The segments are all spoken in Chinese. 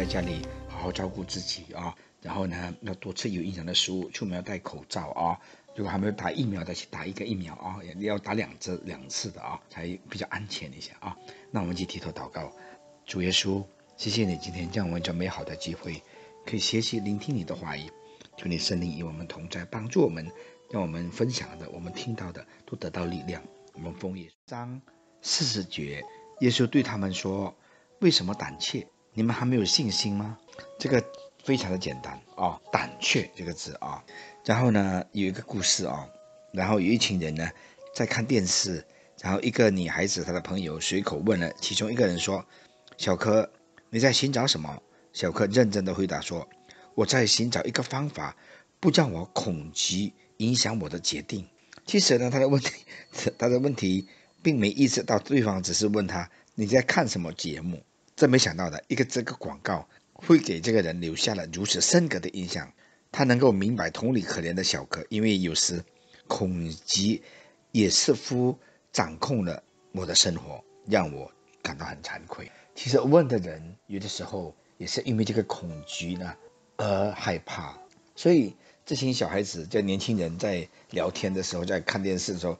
在家里好好照顾自己啊，然后呢，要多吃有营养的食物，出门要戴口罩啊。如果还没有打疫苗的，去打一个疫苗啊，也要打两支两次的啊，才比较安全一些啊。那我们一起低头祷告，主耶稣，谢谢你今天将我们这美好的机会，可以学习聆听你的话语，求你圣灵与我们同在，帮助我们，让我们分享的、我们听到的都得到力量。我们奉耶稣章四十节，耶稣对他们说：“为什么胆怯？你们还没有信心吗？”这个非常的简单啊，胆怯这个字啊。然后呢，有一个故事啊，然后有一群人呢在看电视，然后一个女孩子她的朋友随口问了其中一个人说：“小柯，你在寻找什么？”小柯认真的回答说：“我在寻找一个方法，不让我恐惧影响我的决定。”其实呢，他的问题，他的问题并没意识到对方只是问他你在看什么节目。真没想到的一个这个广告会给这个人留下了如此深刻的印象。他能够明白同理可怜的小柯，因为有时恐惧也似乎掌控了我的生活，让我感到很惭愧。其实问的人有的时候也是因为这个恐惧呢而害怕，所以这群小孩子、这年轻人在聊天的时候，在看电视的时候，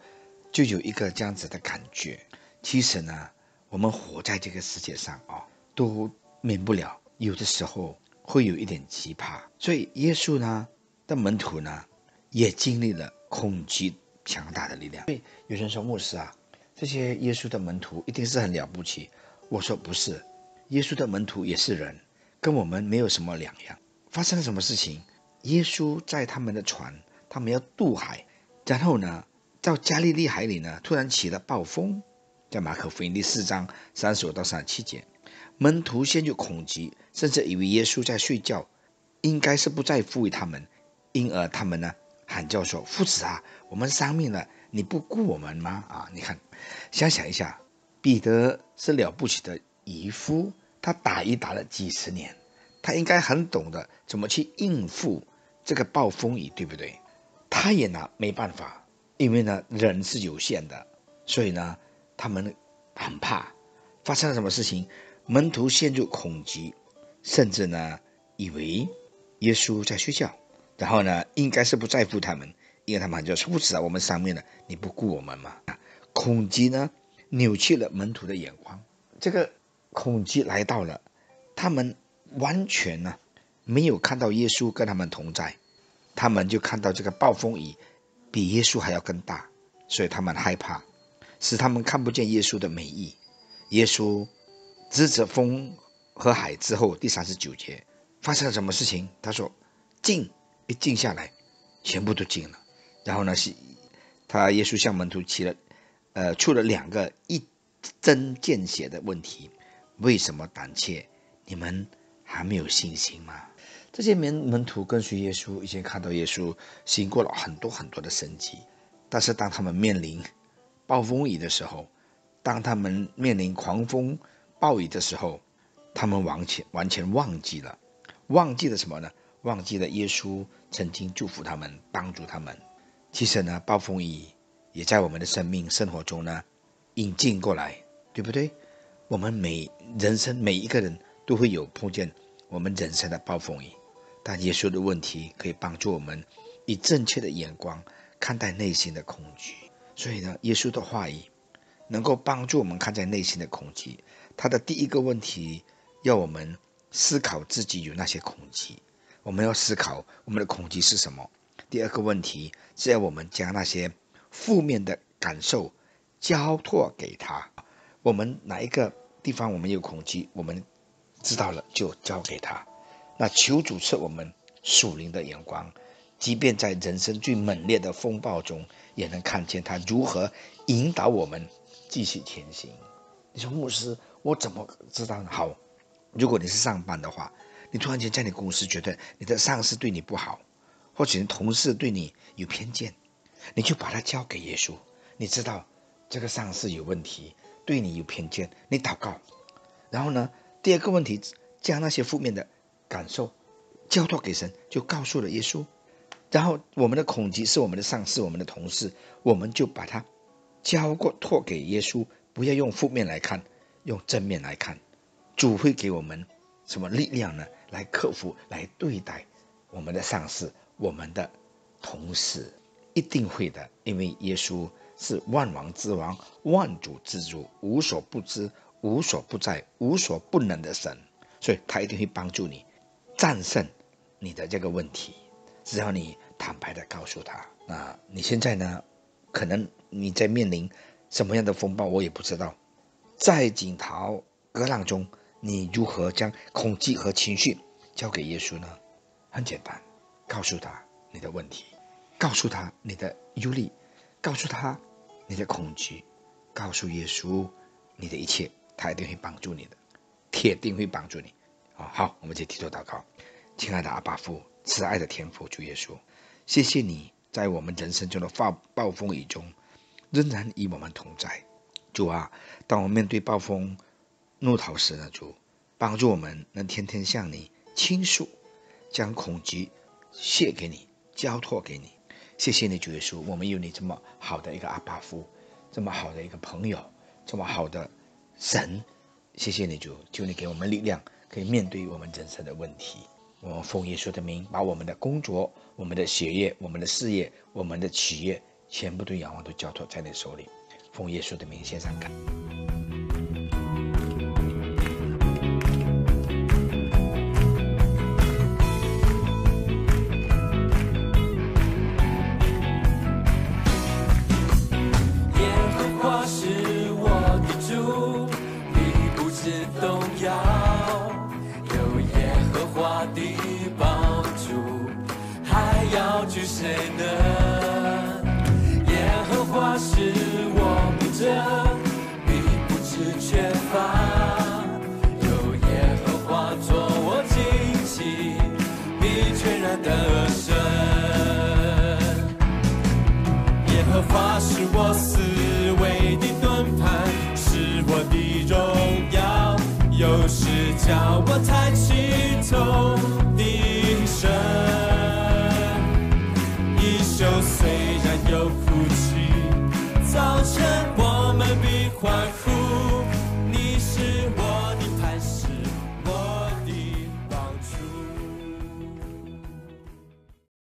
就有一个这样子的感觉。其实呢，我们活在这个世界上啊，都免不了有的时候会有一点奇葩。所以耶稣呢的门徒呢，也经历了恐惧强大的力量。所以有人说牧师啊，这些耶稣的门徒一定是很了不起。我说不是，耶稣的门徒也是人，跟我们没有什么两样。发生了什么事情？耶稣在他们的船，他们要渡海，然后呢，到加利利海里呢，突然起了暴风。在马可福音第四章三十五到三十七节，门徒先就恐惧，甚至以为耶稣在睡觉，应该是不再赋予他们，因而他们呢喊叫说：“夫子啊，我们丧命了，你不顾我们吗？”啊，你看，想想一下，彼得是了不起的渔夫，他打鱼打了几十年，他应该很懂得怎么去应付这个暴风雨，对不对？他也拿没办法，因为呢人是有限的，所以呢。他们很怕发生了什么事情，门徒陷入恐惧，甚至呢以为耶稣在睡觉，然后呢应该是不在乎他们，因为他们就说：“不止啊，我们上面的你不顾我们吗？”恐惧呢扭曲了门徒的眼光，这个恐惧来到了，他们完全呢没有看到耶稣跟他们同在，他们就看到这个暴风雨比耶稣还要更大，所以他们害怕。使他们看不见耶稣的美意。耶稣指着风和海之后，第三十九节发生了什么事情？他说：“静，一静下来，全部都静了。”然后呢，是他耶稣向门徒起了，呃，出了两个一针见血的问题：为什么胆怯？你们还没有信心吗？这些门门徒跟随耶稣，已经看到耶稣行过了很多很多的神迹，但是当他们面临暴风雨的时候，当他们面临狂风暴雨的时候，他们完全完全忘记了，忘记了什么呢？忘记了耶稣曾经祝福他们，帮助他们。其实呢，暴风雨也在我们的生命生活中呢引进过来，对不对？我们每人生每一个人都会有碰见我们人生的暴风雨，但耶稣的问题可以帮助我们以正确的眼光看待内心的恐惧。所以呢，耶稣的话语能够帮助我们看在内心的恐惧。他的第一个问题要我们思考自己有那些恐惧，我们要思考我们的恐惧是什么。第二个问题是要我们将那些负面的感受交托给他。我们哪一个地方我们有恐惧，我们知道了就交给他。那求主赐我们属灵的眼光。即便在人生最猛烈的风暴中，也能看见他如何引导我们继续前行。你说牧师，我怎么知道呢？好，如果你是上班的话，你突然间在你公司觉得你的上司对你不好，或者你同事对你有偏见，你就把它交给耶稣。你知道这个上司有问题，对你有偏见，你祷告。然后呢，第二个问题，将那些负面的感受交托给神，就告诉了耶稣。然后我们的恐惧是我们的上司，我们的同事，我们就把它交过托给耶稣，不要用负面来看，用正面来看。主会给我们什么力量呢？来克服，来对待我们的上司，我们的同事，一定会的，因为耶稣是万王之王，万主之主，无所不知，无所不在，无所不能的神，所以他一定会帮助你战胜你的这个问题。只要你坦白的告诉他，那你现在呢？可能你在面临什么样的风暴，我也不知道。在惊涛隔浪中，你如何将恐惧和情绪交给耶稣呢？很简单，告诉他你的问题，告诉他你的忧虑，告诉他你的恐惧，告诉耶稣你的一切，他一定会帮助你的，铁定会帮助你。啊，好，我们就提出祷告，亲爱的阿爸父。慈爱的天父主耶稣，谢谢你在我们人生中的暴暴风雨中，仍然与我们同在。主啊，当我们面对暴风怒涛时呢，主帮助我们能天天向你倾诉，将恐惧卸给你，交托给你。谢谢你主耶稣，我们有你这么好的一个阿爸夫，这么好的一个朋友，这么好的神。谢谢你主，求你给我们力量，可以面对我们人生的问题。我们奉耶稣的名，把我们的工作、我们的学业、我们的事业、我们的企业，全部都仰望都交托在你手里。枫叶树的明显上，看。耶和华是我的主，你不知动摇。有耶和华的帮助，还要惧谁呢？叫我抬起头的神。虽然有哭泣，早晨我们必欢呼。